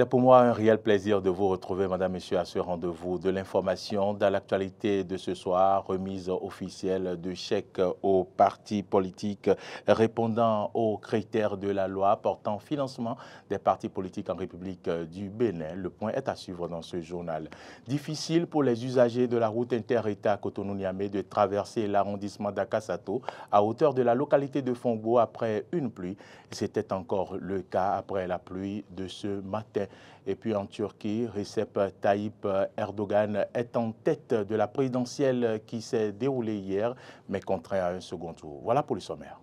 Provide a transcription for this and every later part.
C'est pour moi un réel plaisir de vous retrouver, Madame, Monsieur, à ce rendez-vous de l'information dans l'actualité de ce soir, remise officielle de chèques aux partis politiques répondant aux critères de la loi portant financement des partis politiques en République du Bénin. Le point est à suivre dans ce journal. Difficile pour les usagers de la route inter-État Cotonou-Niamey de traverser l'arrondissement d'Akasato à hauteur de la localité de Fongo après une pluie. C'était encore le cas après la pluie de ce matin. Et puis en Turquie, Recep Tayyip Erdogan est en tête de la présidentielle qui s'est déroulée hier, mais contraint à un second tour. Voilà pour le sommaire.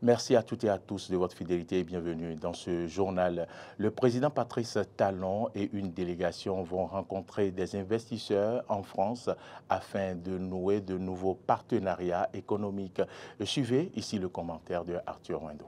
Merci à toutes et à tous de votre fidélité et bienvenue dans ce journal. Le président Patrice Talon et une délégation vont rencontrer des investisseurs en France afin de nouer de nouveaux partenariats économiques. Suivez ici le commentaire de Arthur Wendo.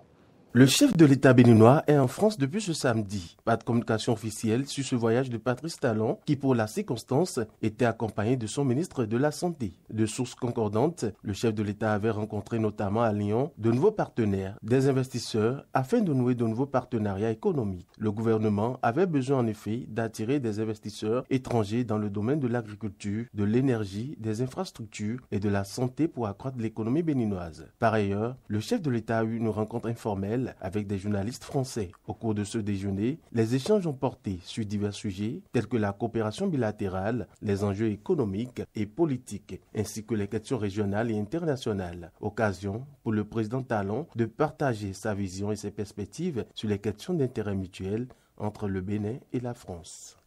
Le chef de l'État béninois est en France depuis ce samedi. Pas de communication officielle sur ce voyage de Patrice Talon, qui pour la circonstance était accompagné de son ministre de la Santé. De sources concordantes, le chef de l'État avait rencontré notamment à Lyon de nouveaux partenaires, des investisseurs, afin de nouer de nouveaux partenariats économiques. Le gouvernement avait besoin en effet d'attirer des investisseurs étrangers dans le domaine de l'agriculture, de l'énergie, des infrastructures et de la santé pour accroître l'économie béninoise. Par ailleurs, le chef de l'État a eu une rencontre informelle avec des journalistes français. Au cours de ce déjeuner, les échanges ont porté sur divers sujets tels que la coopération bilatérale, les enjeux économiques et politiques, ainsi que les questions régionales et internationales. Occasion pour le président Talon de partager sa vision et ses perspectives sur les questions d'intérêt mutuel entre le Bénin et la France.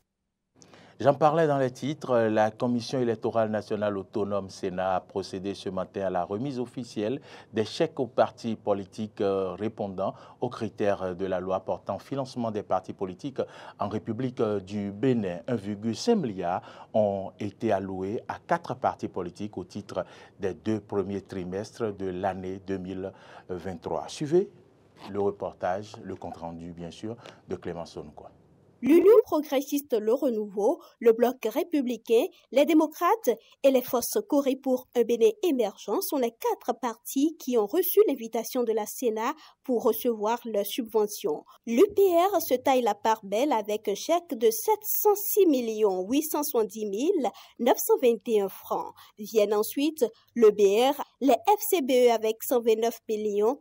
J'en parlais dans les titres. La Commission électorale nationale autonome Sénat a procédé ce matin à la remise officielle des chèques aux partis politiques euh, répondant aux critères de la loi portant financement des partis politiques en République euh, du Bénin. 1,5 milliard ont été alloués à quatre partis politiques au titre des deux premiers trimestres de l'année 2023. Suivez le reportage, le compte-rendu bien sûr, de Clément Sonnecois. L'Union progressiste Le Renouveau, le Bloc républicain, les démocrates et les forces Corée pour un Bénin émergent sont les quatre partis qui ont reçu l'invitation de la Sénat pour recevoir leurs subventions. L'UPR se taille la part belle avec un chèque de 706 870 921 francs. Viennent ensuite le BR, les FCBE avec 129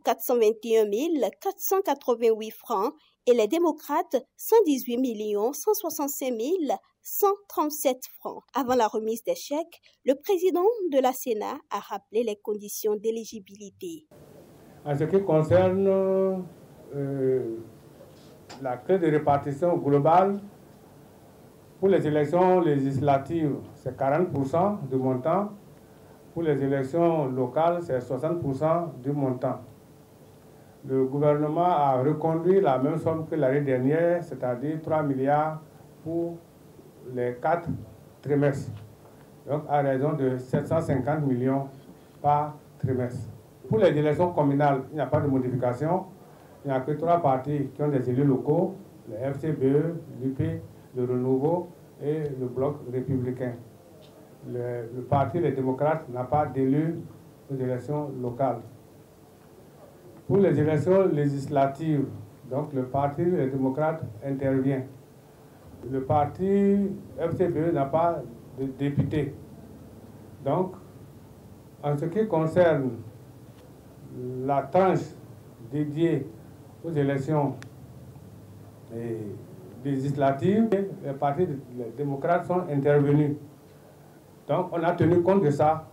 421 488 francs et les démocrates 118 165 137 francs. Avant la remise des chèques, le président de la Sénat a rappelé les conditions d'éligibilité. En ce qui concerne euh, la clé de répartition globale, pour les élections législatives, c'est 40% du montant. Pour les élections locales, c'est 60% du montant le gouvernement a reconduit la même somme que l'année dernière, c'est-à-dire 3 milliards pour les quatre trimestres. Donc à raison de 750 millions par trimestre. Pour les élections communales, il n'y a pas de modification. Il n'y a que trois partis qui ont des élus locaux, le FCBE, l'UP, le Renouveau et le Bloc républicain. Le, le parti des démocrates n'a pas d'élus aux élections locales. Pour les élections législatives, donc le Parti des démocrates intervient. Le parti FCPE n'a pas de député. Donc, en ce qui concerne la tranche dédiée aux élections législatives, les partis démocrates sont intervenus. Donc, on a tenu compte de ça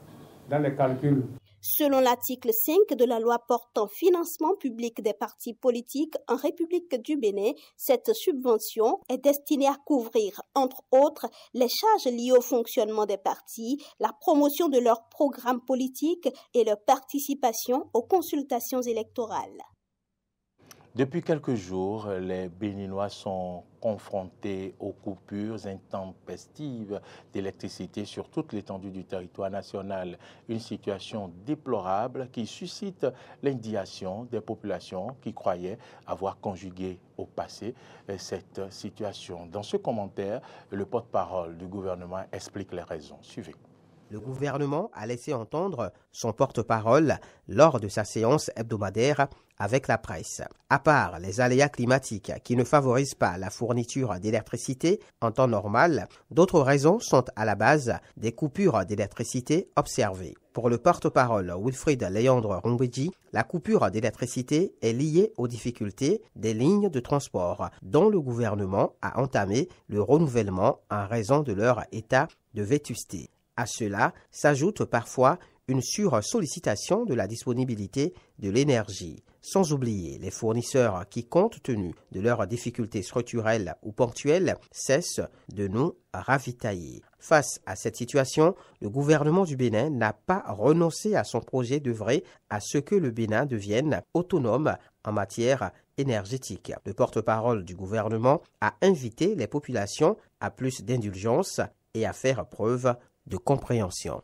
dans les calculs. Selon l'article 5 de la loi portant financement public des partis politiques en République du Bénin, cette subvention est destinée à couvrir, entre autres, les charges liées au fonctionnement des partis, la promotion de leurs programmes politiques et leur participation aux consultations électorales. Depuis quelques jours, les Béninois sont confrontés aux coupures intempestives d'électricité sur toute l'étendue du territoire national. Une situation déplorable qui suscite l'indignation des populations qui croyaient avoir conjugué au passé cette situation. Dans ce commentaire, le porte-parole du gouvernement explique les raisons. Suivez. Le gouvernement a laissé entendre son porte-parole lors de sa séance hebdomadaire avec la presse. À part les aléas climatiques qui ne favorisent pas la fourniture d'électricité en temps normal, d'autres raisons sont à la base des coupures d'électricité observées. Pour le porte-parole Wilfried Leandre Rombedji, la coupure d'électricité est liée aux difficultés des lignes de transport dont le gouvernement a entamé le renouvellement en raison de leur état de vétusté. À cela s'ajoute parfois une sursollicitation de la disponibilité de l'énergie, sans oublier les fournisseurs qui, compte tenu de leurs difficultés structurelles ou ponctuelles, cessent de nous ravitailler. Face à cette situation, le gouvernement du Bénin n'a pas renoncé à son projet d'œuvrer à ce que le Bénin devienne autonome en matière énergétique. Le porte-parole du gouvernement a invité les populations à plus d'indulgence et à faire preuve de compréhension.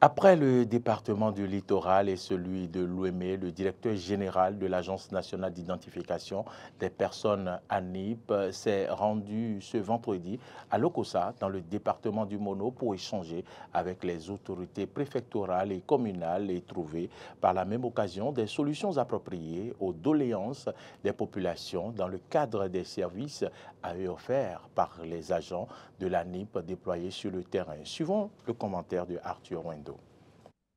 Après le département du littoral et celui de l'OME, le directeur général de l'Agence nationale d'identification des personnes ANIP s'est rendu ce vendredi à Lokosa, dans le département du Mono, pour échanger avec les autorités préfectorales et communales et trouver par la même occasion des solutions appropriées aux doléances des populations dans le cadre des services à eux offerts par les agents de l'ANIP déployés sur le terrain. Suivons le commentaire de Arthur Wendo.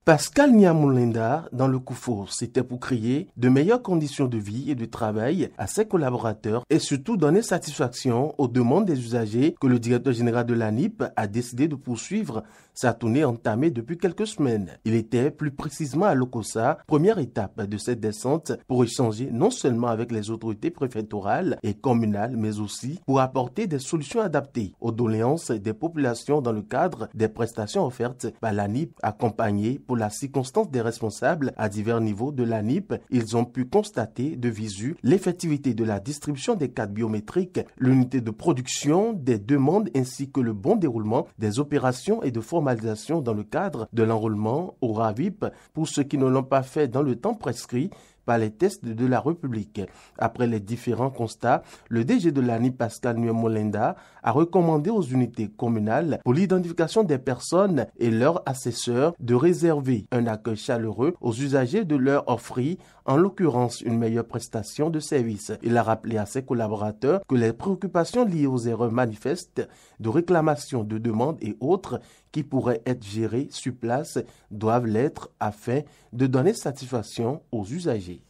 Pascal Niamoulinda, dans le Koufour, c'était pour créer de meilleures conditions de vie et de travail à ses collaborateurs et surtout donner satisfaction aux demandes des usagers que le directeur général de l'ANIP a décidé de poursuivre sa tournée entamée depuis quelques semaines. Il était plus précisément à Lokosa, première étape de cette descente pour échanger non seulement avec les autorités préfectorales et communales, mais aussi pour apporter des solutions adaptées aux doléances des populations dans le cadre des prestations offertes par l'ANIP accompagnées pour la circonstance des responsables à divers niveaux de l'ANIP. Ils ont pu constater de visu l'effectivité de la distribution des cartes biométriques, l'unité de production des demandes ainsi que le bon déroulement des opérations et de formation dans le cadre de l'enrôlement au RAVIP pour ceux qui ne l'ont pas fait dans le temps prescrit par les tests de la République. Après les différents constats, le DG de l'ANI, Pascal Molenda, a recommandé aux unités communales pour l'identification des personnes et leurs assesseurs de réserver un accueil chaleureux aux usagers de leur offrir, en l'occurrence une meilleure prestation de service. Il a rappelé à ses collaborateurs que les préoccupations liées aux erreurs manifestes de réclamation de demandes et autres qui pourraient être gérées sur place doivent l'être afin de donner satisfaction aux usagers.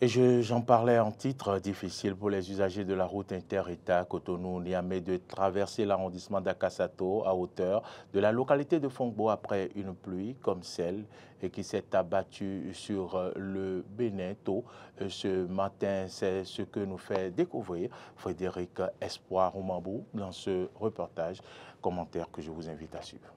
Et j'en parlais en titre difficile pour les usagers de la route inter-État Cotonou-Niamey de traverser l'arrondissement d'Akasato à hauteur de la localité de Fongbo après une pluie comme celle qui s'est abattue sur le Béneto ce matin. C'est ce que nous fait découvrir Frédéric Espoir Oumambou dans ce reportage, commentaire que je vous invite à suivre.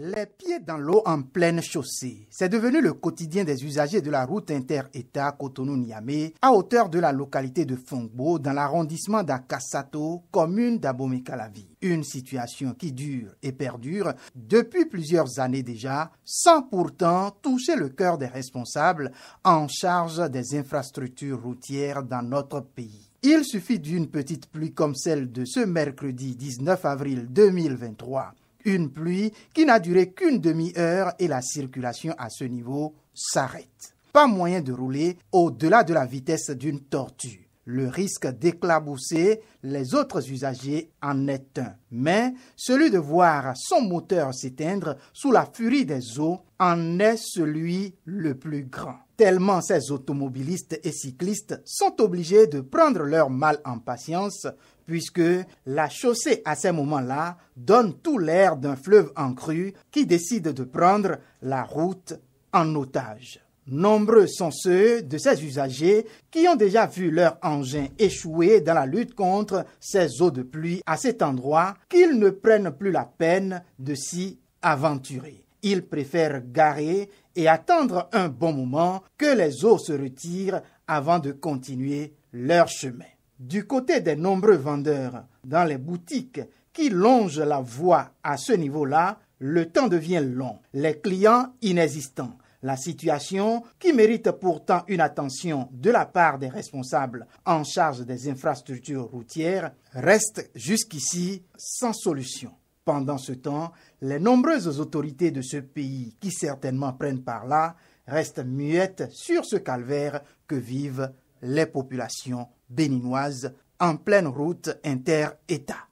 Les pieds dans l'eau en pleine chaussée, c'est devenu le quotidien des usagers de la route inter-État Cotonou-Niamey à hauteur de la localité de Fongbo dans l'arrondissement d'Akasato, commune d'Abomey-Calavi. Une situation qui dure et perdure depuis plusieurs années déjà, sans pourtant toucher le cœur des responsables en charge des infrastructures routières dans notre pays. Il suffit d'une petite pluie comme celle de ce mercredi 19 avril 2023 une pluie qui n'a duré qu'une demi-heure et la circulation à ce niveau s'arrête. Pas moyen de rouler au-delà de la vitesse d'une tortue. Le risque d'éclabousser les autres usagers en est un. Mais celui de voir son moteur s'éteindre sous la furie des eaux en est celui le plus grand tellement ces automobilistes et cyclistes sont obligés de prendre leur mal en patience puisque la chaussée à ces moments-là donne tout l'air d'un fleuve en crue qui décide de prendre la route en otage. Nombreux sont ceux de ces usagers qui ont déjà vu leur engin échouer dans la lutte contre ces eaux de pluie à cet endroit qu'ils ne prennent plus la peine de s'y aventurer. Ils préfèrent garer et attendre un bon moment que les eaux se retirent avant de continuer leur chemin. Du côté des nombreux vendeurs dans les boutiques qui longent la voie à ce niveau-là, le temps devient long, les clients inexistants. La situation, qui mérite pourtant une attention de la part des responsables en charge des infrastructures routières, reste jusqu'ici sans solution. Pendant ce temps, les nombreuses autorités de ce pays, qui certainement prennent par là, restent muettes sur ce calvaire que vivent les populations béninoises en pleine route inter-État.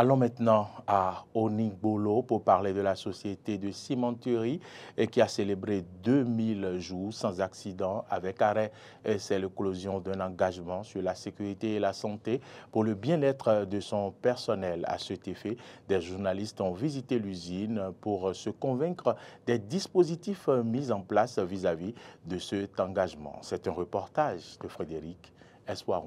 Allons maintenant à Onigbolo pour parler de la société de cimenterie qui a célébré 2000 jours sans accident avec arrêt. C'est l'éclosion d'un engagement sur la sécurité et la santé pour le bien-être de son personnel. À cet effet, des journalistes ont visité l'usine pour se convaincre des dispositifs mis en place vis-à-vis de cet engagement. C'est un reportage de Frédéric Espoir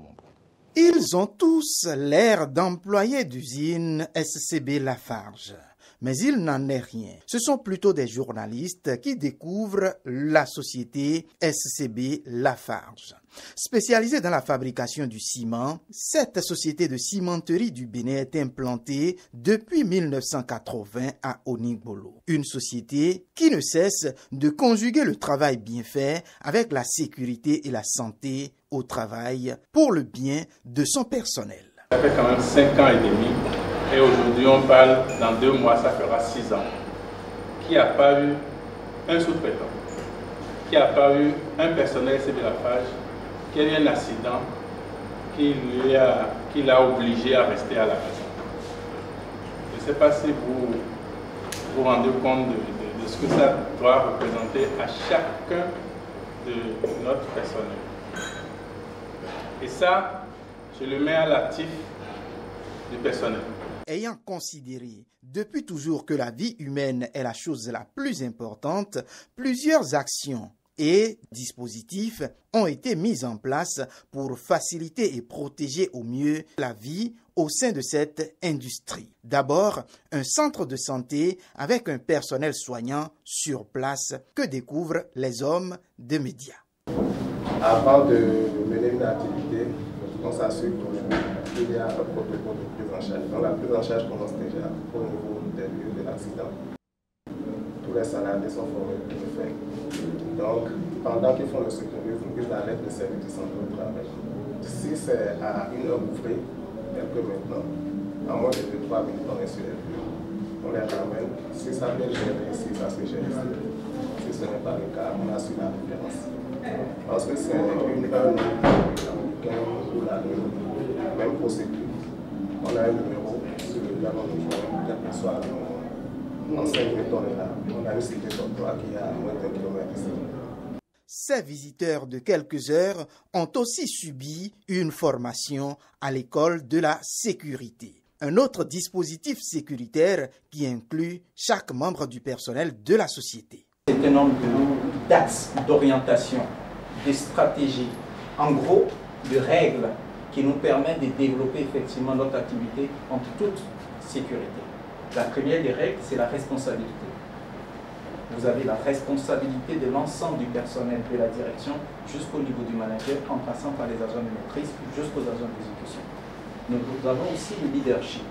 ils ont tous l'air d'employés d'usine SCB Lafarge. Mais il n'en est rien. Ce sont plutôt des journalistes qui découvrent la société SCB Lafarge. Spécialisée dans la fabrication du ciment, cette société de cimenterie du Bénin est implantée depuis 1980 à Onigbolo. Une société qui ne cesse de conjuguer le travail bien fait avec la sécurité et la santé au travail pour le bien de son personnel. Ça fait quand même 5 ans et demi et aujourd'hui on parle, dans deux mois ça fera 6 ans, qu'il n'y a pas eu un sous-traitant, qu'il n'y a pas eu un personnel de la a eu un accident qui l'a obligé à rester à la maison. Je ne sais pas si vous vous rendez compte de ce que ça doit représenter à chacun de notre personnel. Et ça, je le mets à l'actif du personnel. Ayant considéré depuis toujours que la vie humaine est la chose la plus importante, plusieurs actions et dispositifs ont été mis en place pour faciliter et protéger au mieux la vie au sein de cette industrie. D'abord, un centre de santé avec un personnel soignant sur place que découvrent les hommes de médias. Avant de mener une activité, on s'assure qu'il y a un protocole de prise en charge. Donc la prise en charge commence déjà au niveau des lieux de l'accident. Tous les salariés sont formés pour le faire. Donc, pendant qu'ils font le secourisme, ils arrêtent le service de santé au travail. Si c'est à une heure ouvrée, tel que maintenant, à moins de 2-3 minutes, on est sur les lieux. On les ramène. Si ça vient gérer ici, ça se gère ici. Ce n'est pas le cas, on assure la référence. Parce que c'est une heure ou la même procédure. On a un numéro sur lequel on nous joint, quel que soit en 5 minutes, on est là. On a une cité qui est à moins d'un kilomètre ici. Ces visiteurs de quelques heures ont aussi subi une formation à l'école de la sécurité un autre dispositif sécuritaire qui inclut chaque membre du personnel de la société. C'est un nombre d'axes d'orientation, de stratégies, en gros, de règles qui nous permettent de développer effectivement notre activité en toute sécurité. La première des règles, c'est la responsabilité. Vous avez la responsabilité de l'ensemble du personnel de la direction jusqu'au niveau du manager, en passant par les agents de maîtrise jusqu'aux agents d'exécution nous avons aussi le leadership.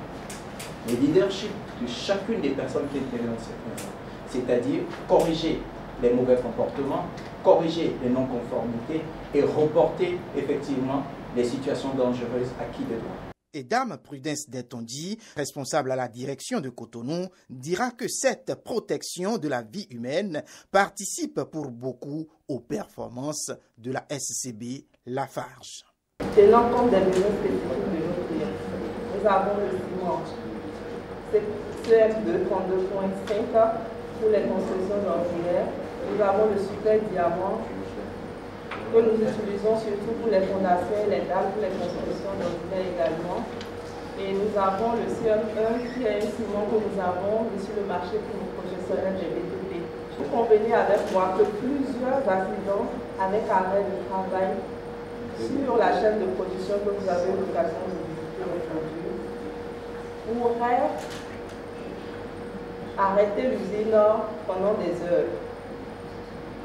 Le leadership de chacune des personnes qui interviennent dans cette maison. C'est-à-dire corriger les mauvais comportements, corriger les non-conformités et reporter effectivement les situations dangereuses à qui de droit. Et Dame Prudence Detondi, responsable à la direction de Cotonou, dira que cette protection de la vie humaine participe pour beaucoup aux performances de la SCB Lafarge. Tenant compte des besoins spécifiques de nos clients, nous avons le ciment CM2 32.5 pour les constructions ordinaires. Nous avons le super diamant que nous utilisons surtout pour les fondations et les dalles pour les constructions ordinaires également. Et nous avons le CM1 qui est un ciment que nous avons sur le marché pour nos professionnels des BTP. Vous convenez avec moi que plusieurs accidents avec arrêt de travail sur la chaîne de production que vous avez l'occasion de visiter aujourd'hui pourrait arrêter l'usine pendant des heures.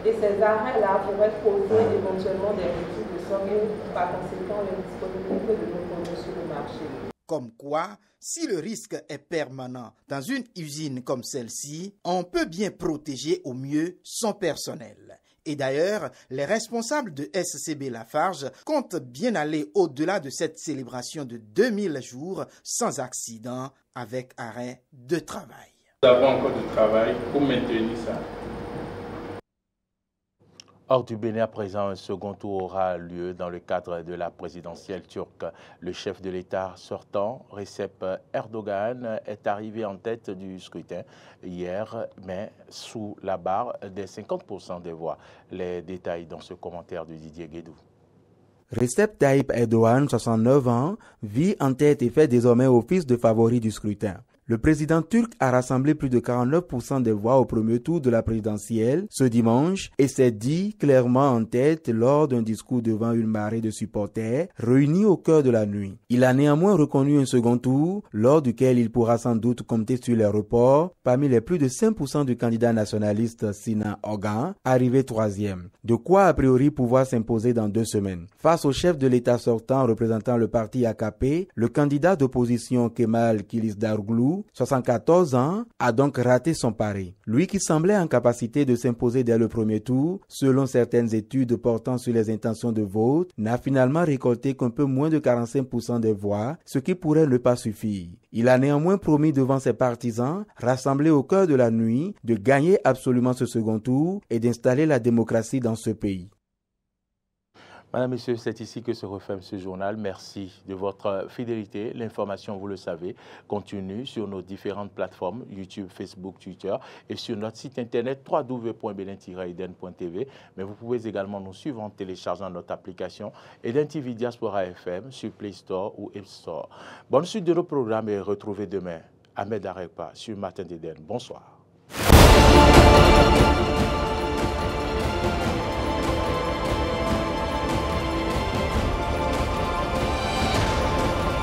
Et ces arrêts-là pourraient causer éventuellement des ruptures de sang et par conséquent l'indisponibilité de nos produits sur le marché. Comme quoi, si le risque est permanent dans une usine comme celle-ci, on peut bien protéger au mieux son personnel. Et d'ailleurs, les responsables de SCB Lafarge comptent bien aller au-delà de cette célébration de 2000 jours sans accident avec arrêt de travail. Nous avons encore du travail pour maintenir ça. Hors du Bénin, à présent, un second tour aura lieu dans le cadre de la présidentielle turque. Le chef de l'État sortant, Recep Erdogan, est arrivé en tête du scrutin hier, mais sous la barre des 50% des voix. Les détails dans ce commentaire de Didier Guédou. Recep Tayyip Erdogan, 69 ans, vit en tête et fait désormais office de favori du scrutin. Le président turc a rassemblé plus de 49% des voix au premier tour de la présidentielle ce dimanche et s'est dit clairement en tête lors d'un discours devant une marée de supporters réunis au cœur de la nuit. Il a néanmoins reconnu un second tour lors duquel il pourra sans doute compter sur les reports parmi les plus de 5% du candidat nationaliste Sinan Ogan, arrivé troisième. De quoi a priori pouvoir s'imposer dans deux semaines. Face au chef de l'État sortant représentant le parti AKP, le candidat d'opposition Kemal Kilisdaroglu 74 ans, a donc raté son pari. Lui qui semblait en capacité de s'imposer dès le premier tour, selon certaines études portant sur les intentions de vote, n'a finalement récolté qu'un peu moins de 45% des voix, ce qui pourrait ne pas suffire. Il a néanmoins promis devant ses partisans, rassemblés au cœur de la nuit, de gagner absolument ce second tour et d'installer la démocratie dans ce pays. Madame, Monsieur, c'est ici que se referme ce journal. Merci de votre fidélité. L'information, vous le savez, continue sur nos différentes plateformes, YouTube, Facebook, Twitter et sur notre site internet www.belen-eden.tv. Mais vous pouvez également nous suivre en téléchargeant notre application Eden TV Diaspora FM sur Play Store ou App Store. Bonne suite de nos programmes et retrouvez demain Ahmed Arepa sur Matin d'Eden. Bonsoir.